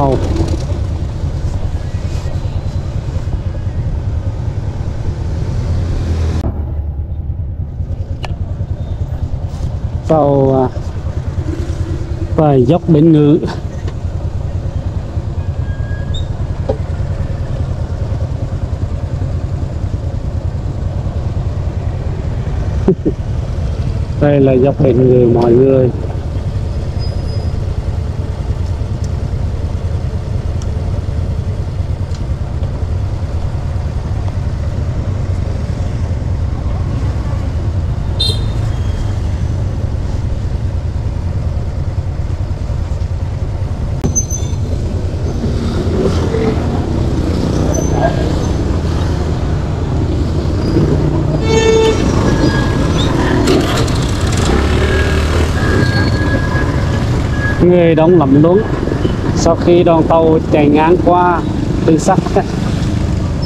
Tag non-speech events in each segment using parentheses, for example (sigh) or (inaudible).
sau. Vào à, và dốc bến ngự. (laughs) Đây là dốc bến ngự mọi người. Người đông lắm luôn sau khi đoàn tàu chạy ngang qua tư sắc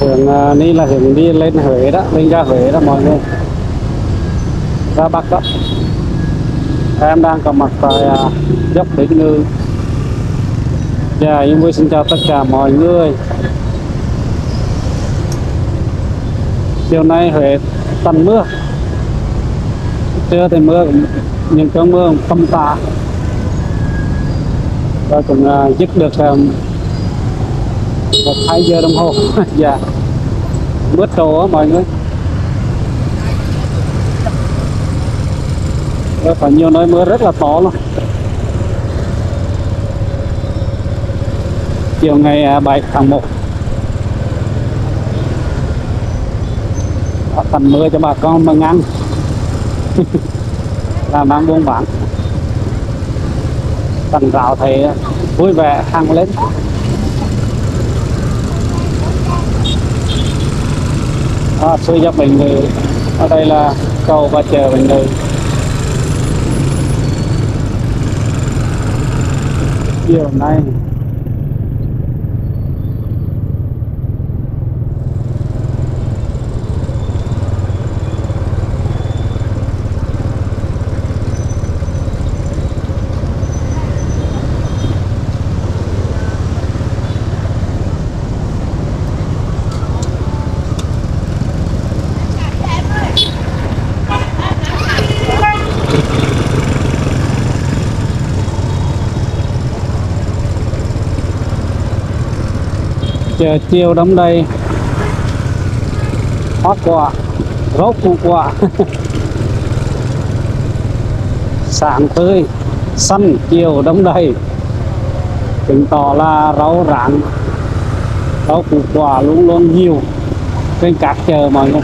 hướng là hướng đi lên Huế đó lên ra Huế đó mọi người. Ra Bắc đó. Em đang có mặt tại uh, dốc đỉnh Ngư. Dạ, em vui xin chào tất cả mọi người. Chiều nay Huế tầm mưa. Trưa thì mưa những cơn mưa tầm tã và cũng à, uh, dứt được um, một hai giờ đồng hồ. (laughs) Dạ. Mướt đồ á mọi người. Và phải nhiều nơi mưa rất là to luôn. Chiều ngày à, uh, 7 tháng 1 thành mưa cho bà con mừng ăn làm (laughs) ăn buôn bán tầng rào thì vui vẻ hăng lên. À, xuôi dốc bình người, ở đây là cầu và chờ bình người chiều nay chờ (laughs) chiều đóng đây. Hót quả rốt củ quả sáng tươi xanh chiều đóng đầy chứng tỏ là rau rạng rau củ quả luôn luôn nhiều. Trên các chợ mọi người.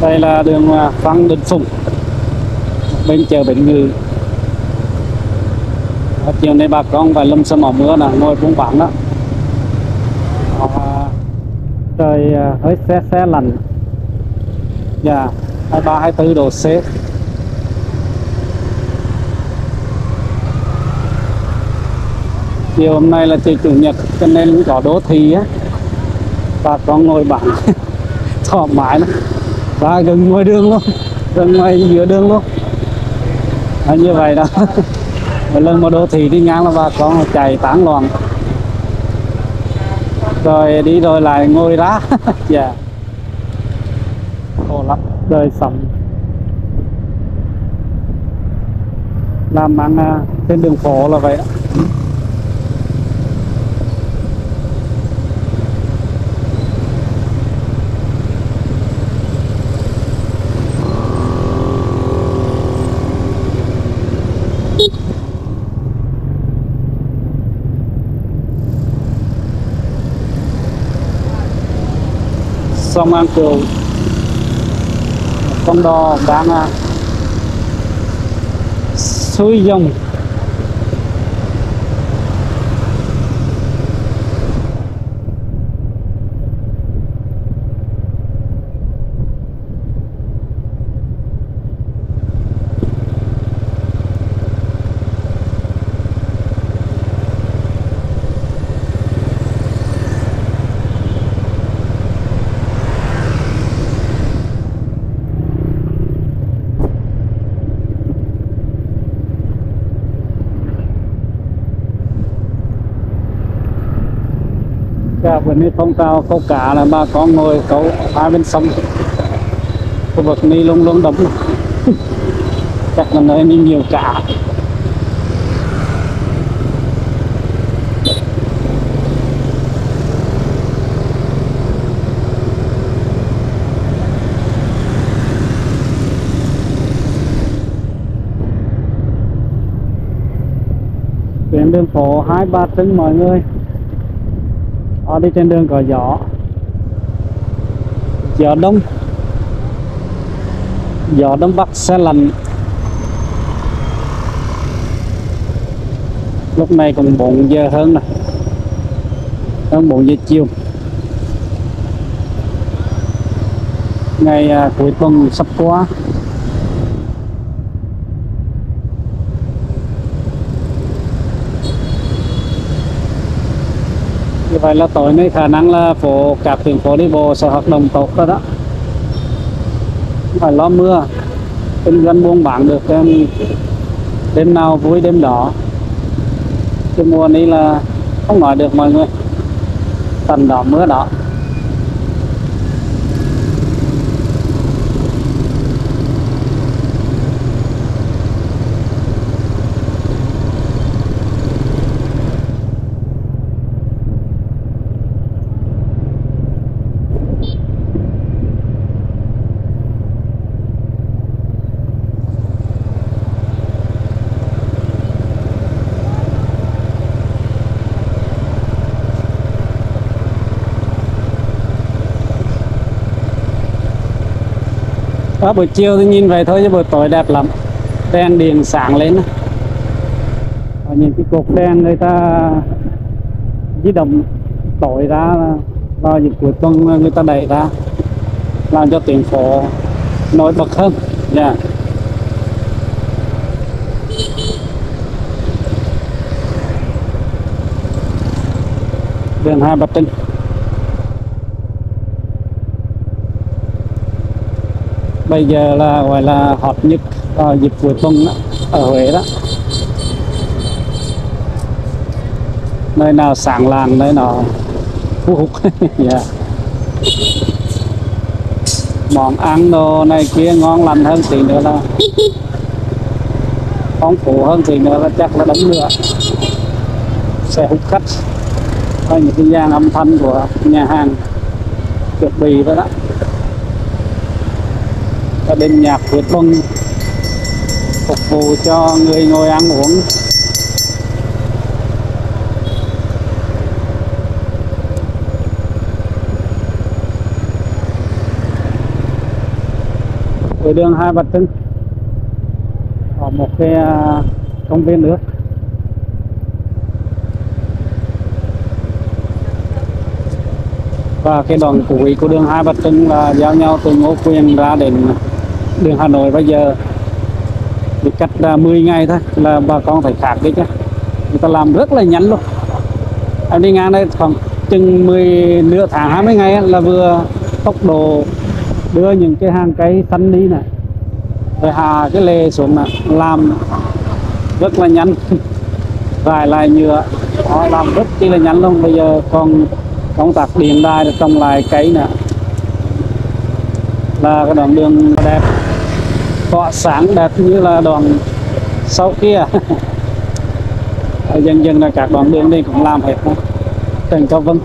Đây là đường à, Phan Đình Phùng bên chợ Bến Ngư ở chiều nay bà con phải lâm sâm ở mưa là ngồi buôn bán đó. À, trời à, hơi xe xe lạnh. Dạ hai ba hai tư độ C. Chiều hôm nay là chiều chủ nhật cho nên cũng có đô thị á. Bà con ngồi bán (laughs) thoải mái lắm. Và gần ngoài đường luôn gần ngoài giữa đường luôn à, như vậy đó. Lần mà đô thị đi ngang là bà con chạy tán loạn. Rồi đi rồi lại ngồi ra. (laughs) Dạ. Khổ lắm đời sống. Làm ăn à, trên đường phố là vậy đó. Sông An Cửu con đò đang à, dòng Dạ, phong trào câu cá là bà con ngồi câu hai bên sông. Khu vực này luôn luôn đóng (laughs) chắc là nơi này nhiều cá. Tuyến đường phố hai ba trứng mọi người họ đi trên đường có gió. Gió đông. Gió đông bắc xe lạnh lúc này còn 4 giờ hơn này hơn 4 giờ chiều. Ngày à, cuối tuần sắp qua. Vậy là tối nay khả năng là phố, các tuyến phố đi bộ sẽ hoạt động tốt rồi đó. Phải lo mưa, kinh doanh buôn bán được em đêm nào vui đêm đó. Cái mùa này là không nói được mọi người. Tầm đó, mưa đó. Đó, buổi chiều thì nhìn vậy thôi chứ buổi tối đẹp lắm. Đèn điện sáng lên và nhìn cái cột đèn người ta di động tối ra vào dịp cuối tuần người ta đẩy ra làm cho tuyến phố nổi bật hơn. Dạ. Đường hai bà trưng bây giờ là gọi là hot nhất vào dịp cuối tuần đó, ở Huế đó. Nơi nào sáng làng nơi nào thu hút. (laughs) Dạ. Món ăn đồ này kia ngon lành hơn tí nữa là phong phú hơn tí nữa là chắc là đóng nữa sẽ hút khách. Hay những cái gian âm thanh của nhà hàng chuẩn bị đó đó và đêm nhạc Việt Vân phục vụ cho người ngồi ăn uống. Ở đường Hai bạch Trưng có một cái à, công viên nước. Và cái đoạn cuối của đường Hai bạch Trưng là giao nhau từ Ngô Quyền ra đến đường Hà Nội bây giờ chỉ cách là 10 ngày thôi, là bà con phải khác đi chứ. Người ta làm rất là nhanh luôn. Em đi ngang đây khoảng chừng 10 nửa tháng 20 ngày là vừa tốc độ đưa những cái hàng cây xanh đi này rồi hà cái lề xuống nè, làm rất là nhanh. (laughs) Vài lại nhựa, họ làm rất chi là nhanh luôn. Bây giờ còn công tác điện đai được trồng lại cây nè. Là cái đoạn đường đẹp tỏa sáng đẹp như là đoạn sau kia. Dần dần là các đoạn đường này cũng làm hết thôi tỉnh Cao Vân.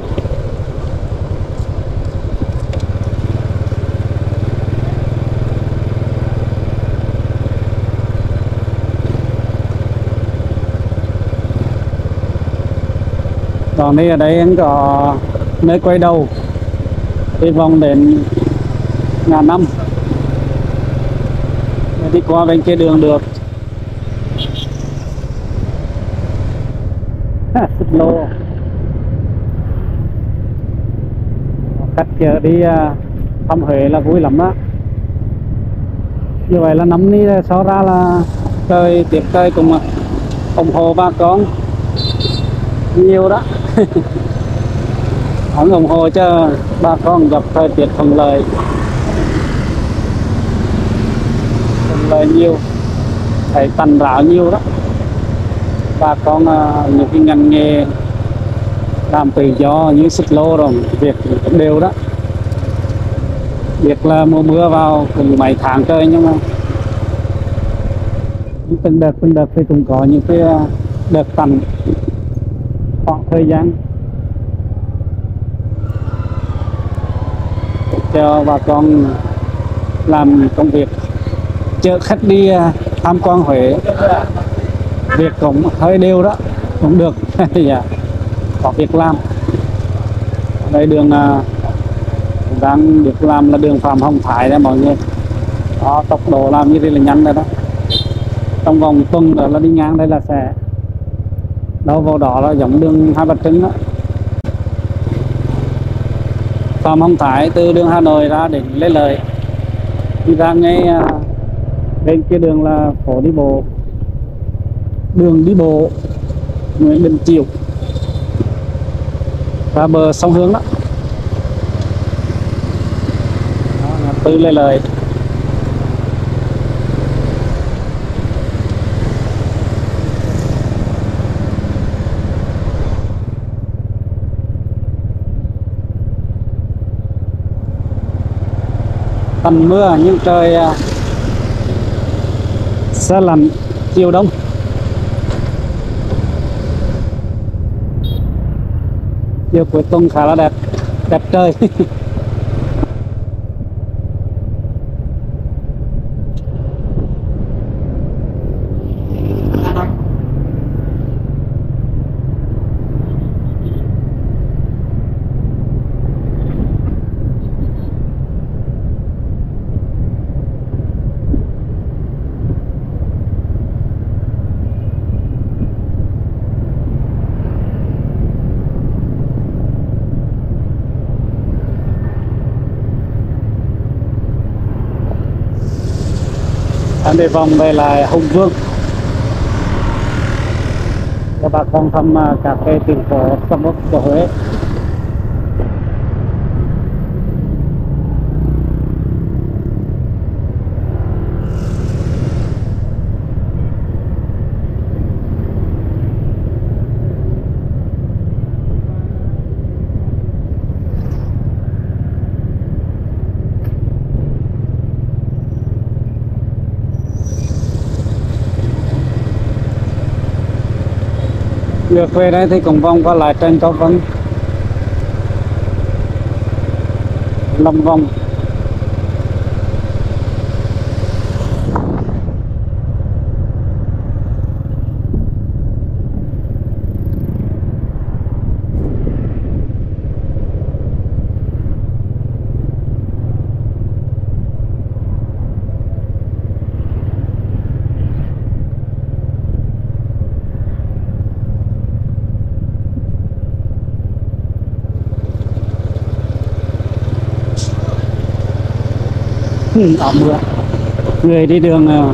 Còn đây ở đây anh có nơi quay đầu, đi vòng đến ngàn năm. Đi qua bên kia đường được. Xích lô. Khách chờ đi à, thăm Huế là vui lắm á. Như vậy là năm nay sau ra là chơi, tiệc chơi cùng ủng hộ bà con. Nhiều đó. (laughs) Vẫn ủng hộ cho bà con gặp thời tiết thuận lợi thuận lợi nhiều, phải tành rạo nhiều đó. Bà con à, những cái ngành nghề làm tự do như xích lô rồi, việc cũng đều đó. Việc là mùa mưa vào cũng mấy tháng trời nhưng mà từng đợt từng đợt thì cũng có những cái à, đợt tầm khoảng thời gian. Cho bà con làm công việc chở khách đi à, tham quan Huế. Việc cũng hơi đều đó, cũng được. (laughs) Dạ có việc làm. Đây đường à, đang được làm là đường Phạm Hồng Thái đấy mọi người. Đó, tốc độ làm như thế là nhanh rồi đó. Trong vòng tuần đó là đi ngang đây là sẽ đâu vào đó là giống đường Hai Bạch Trưng đó. Phạm Hồng Thái từ đường Hà Nội ra đến Lê Lợi. Đi ra ngay bên kia đường là phố đi bộ. Đường đi bộ Nguyễn Đình Chiểu. Ra bờ sông Hương đó, đó ngã tư Lê lời tầm mưa nhưng trời à, sẽ lạnh chiều đông. Chiều cuối tuần khá là đẹp đẹp trời. (laughs) em đi vòng về là Hùng Vương. Cho bà con thăm các cái tỉnh tiền phố sầm uất của Huế. Ngược về đây thì cũng vòng qua lại trên cao vân lòng vòng. Ừ, áo mưa. Người đi đường ờ,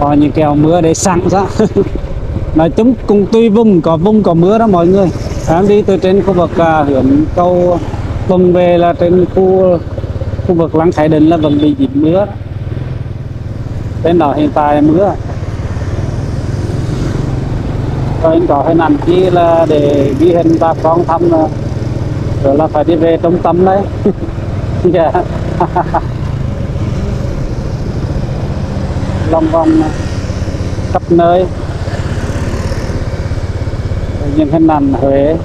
có những kèo mưa để sẵn ra (laughs) nói chung cùng tùy vùng có vùng có mưa đó mọi người. Em đi từ trên khu vực à, hướng cầu vùng về là trên khu khu vực lăng thái định là vẫn bị dính mưa. Trên đó hiện tại mưa. Rồi anh có hình ảnh chi là để ghi hình bà con thăm là rồi là phải đi về trung tâm đấy. (laughs) dạ. Lòng vòng à, khắp nơi. Nhìn những hình ảnh Huế.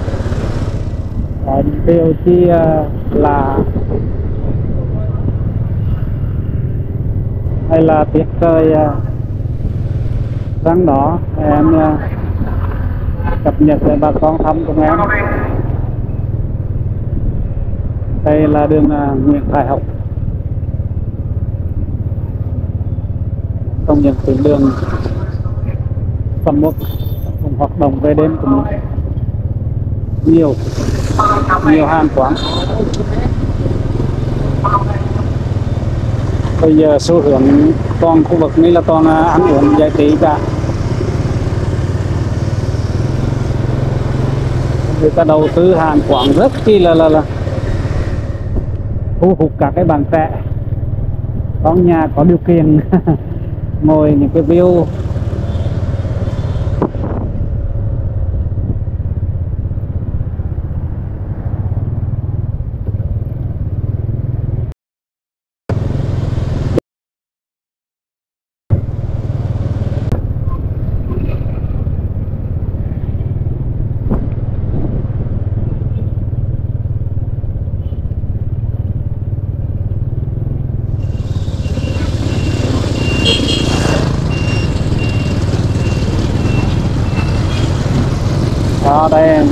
Có những điều chi là hay là tiết trời sáng à, đỏ. Đó em à, cập nhật để bà con thăm cùng em đây là đường à, Nguyễn Thái Học trong những tuyến đường sầm uất cũng hoạt động về đêm cũng nhiều nhiều hàng quán. Bây giờ xu hướng toàn khu vực này là toàn à, ăn uống giải trí cả. Người ta đầu tư hàng quán rất chi là là, là thu hút cả cái bạn trẻ. Con nhà có điều kiện (laughs) ngồi những cái view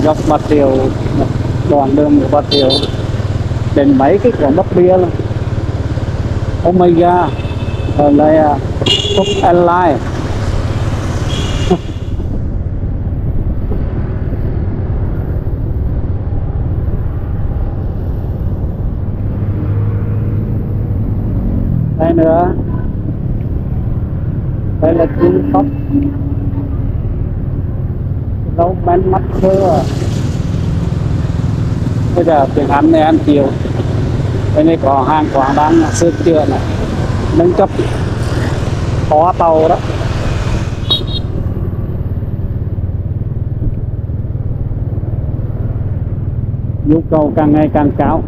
dọc Bà Triều một đoạn đường của Bà Triều đến mấy cái quán bắp bia luôn. Omega ở đây là Phúc Airline. (laughs) Đây nữa. Đây là chim tóc nấu bánh mắt xưa à? bây giờ tiền ăn này ăn chiều bên đây có hàng quán đang sửa chữa này, nâng cấp, có tàu đó. Nhu cầu càng ngày càng cao.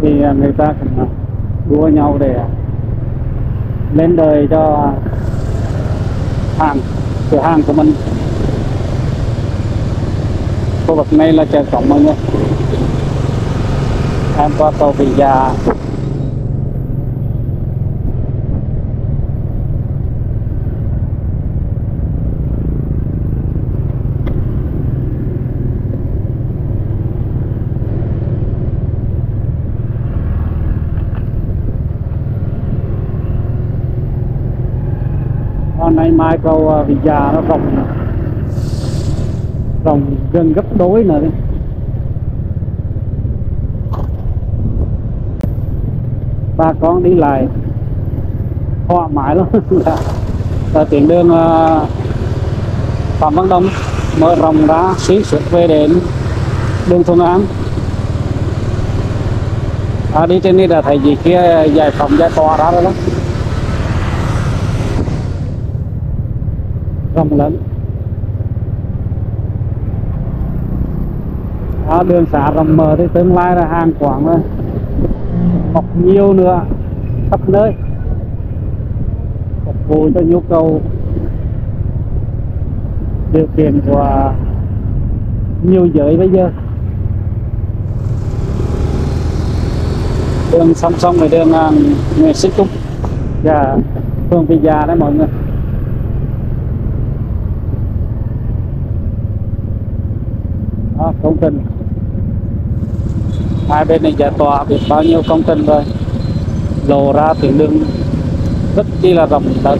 Thì à, người ta cũng à, đua nhau để lên đời cho hàng cửa hàng của mình khu vực này là chợ cổng mọi người em qua cầu Vị Già hôm nay mai câu vì à, Già nó rộng rộng gần gấp đôi nữa đấy. Bà con đi lại thoải mái lắm. Là, (laughs) là tuyến đường uh, Phạm Văn đông mở rộng ra xí suốt về đến đường Thuận An. À, đi trên đây là thấy gì kia giải phóng giải tỏa ra rồi đó. Rộng lớn. À, đường xá rộng mở thì tương lai là hàng quảng rồi mọc nhiều nữa khắp nơi. Phục vụ cho nhu cầu điều kiện của nhiều giới bây giờ. Đường song song với đường uh, Nguyễn Sinh Trúc và phường Vị gia đấy mọi người. Đó, công trình. Hai bên này giải tỏa biết bao nhiêu công trình rồi? Lộ ra tuyến đường rất chi là rộng lớn.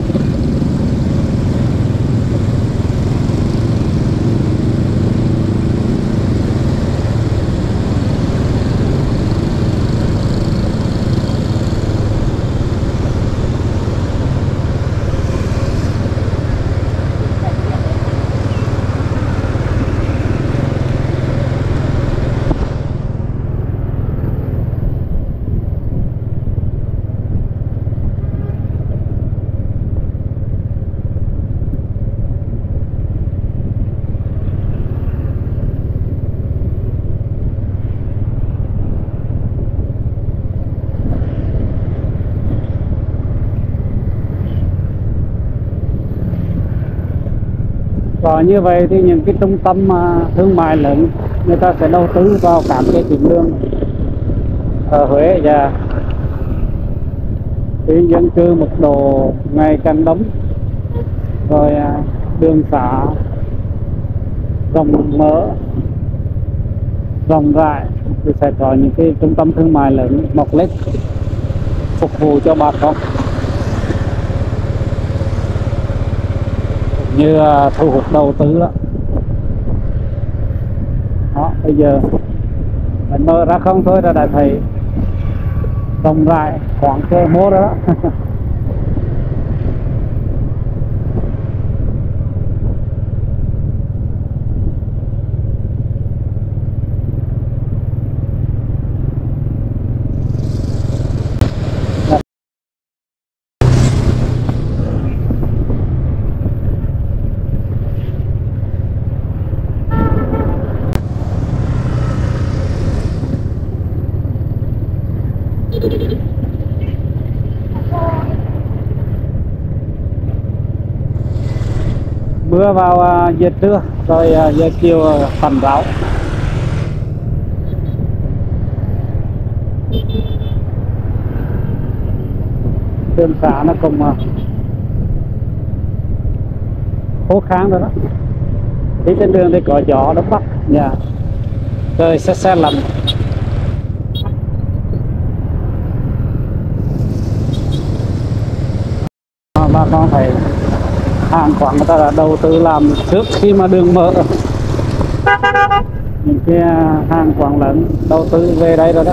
Và như vậy thì những cái trung tâm à, thương mại lớn, người ta sẽ đầu tư vào các cái tuyến đường ở Huế và thì dân cư mật độ ngày càng đông, rồi à, đường xã rộng mở, rộng rãi, thì sẽ có những cái trung tâm thương mại lớn mọc lên phục vụ cho bà con. Như à, thu hút đầu tư đó đó bây giờ mình mơ ra không thôi là đại thầy rộng rãi khoảng cơ mô đó, đó. (laughs) mưa vào à, giờ trưa, rồi à, giờ chiều à, tầm ráo. Đường xá nó cũng khô kháng rồi đó. Đi trên đường thì có gió đông bắc dạ. Trời xe xe lạnh. Bà con phải hàng quán người ta đã đầu tư làm trước khi mà đường mở. Những cái à, hàng quán lớn đầu tư về đây rồi đó.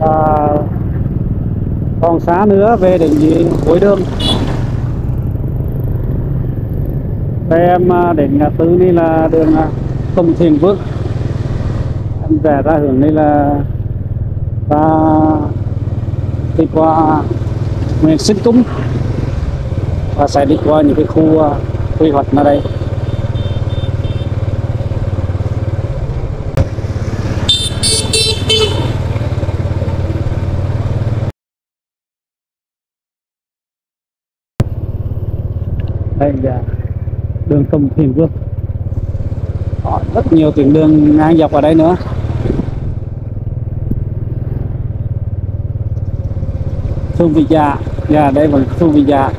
À, còn xa nữa về đến gì cuối đường. Đây em đến ngã tư đi là đường à, Tùng Thiền Vương em rẽ ra hướng này là ra đi qua Nguyễn Sinh Cung và sẽ đi qua những cái khu à, quy hoạch ở đây. Đây là đường Tùng Thiền Vương. Có rất nhiều tuyến đường ngang dọc ở đây nữa. Suvija Vị Dạ đây vẫn Suvija Vị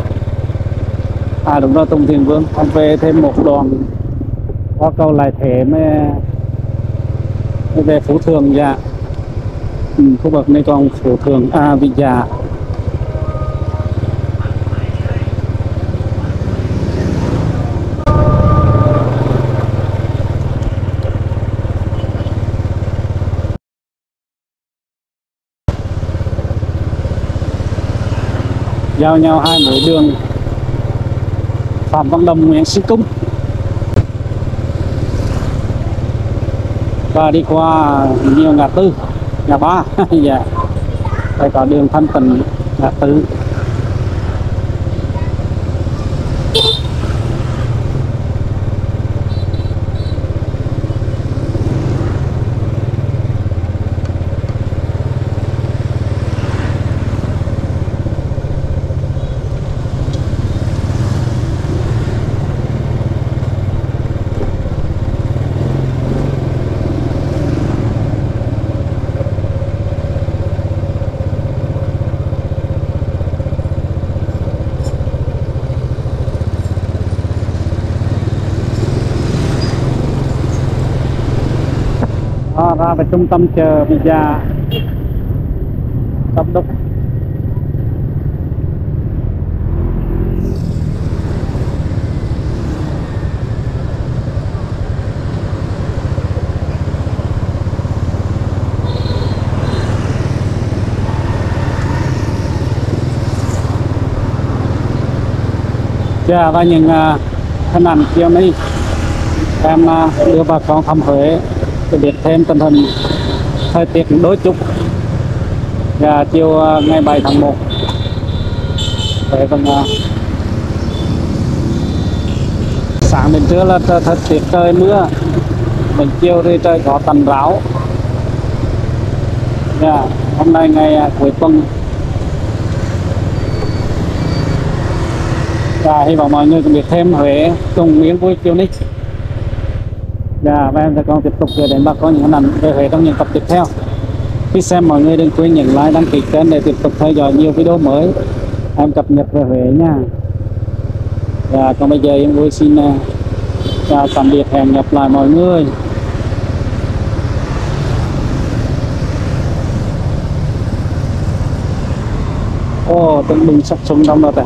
à đúng rồi Tùng Thiền Vương. Còn về thêm một đoàn, qua cầu lại thế mới mới về Phú Thường dạ. Ừ, khu vực này còn Phú Thường. À Vị giao nhau hai mũi đường. Phạm Văn Đồng Nguyễn Sĩ Cung và đi qua nhiều ngã tư, ngã ba. (laughs) Dạ. Đây có đường Thanh Tịnh, ngã tư Đó, ra về trung tâm chờ visa. Đông đốc. Dạ và những uh, hình ảnh chiều nay em uh, đưa bà con thăm Huế cái biết thêm tình hình thời tiết đối chúc và chiều à, ngày 7 tháng 1 về phần sáng đến trưa là thời tiết trời mưa đến chiều thì trời có tầm ráo yeah. hôm nay ngày à, cuối tuần và hy vọng mọi người cũng biết thêm Huế cùng miếng vui chiều nay. Dạ, và em sẽ còn tiếp tục gửi đến bà con những hình ảnh về Huế trong những tập tiếp theo. Khi xem mọi người đừng quên nhấn like, đăng ký kênh để tiếp tục theo dõi nhiều video mới em cập nhật về Huế nha. và còn bây giờ em vui xin ờ, chào tạm biệt, hẹn gặp lại mọi người. Ồ, oh, từng bình sắp súng trong đó rồi.